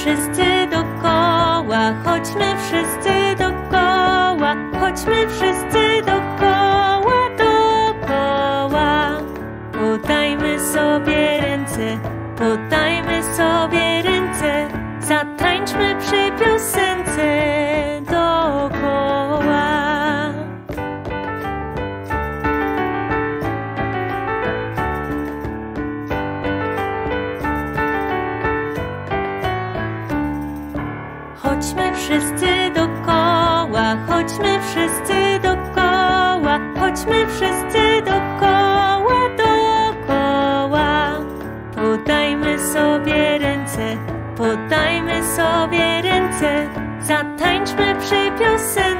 wszyscy dokoła, chodźmy wszyscy dokoła, chodźmy wszyscy dokoła, dokoła. Podajmy sobie ręce, podajmy sobie ręce, zatańczmy przy piosence Chodźmy wszyscy dokoła, chodźmy wszyscy dokoła, chodźmy wszyscy dokoła, dokoła. Podajmy sobie ręce, podajmy sobie ręce, zatańczmy przy piosence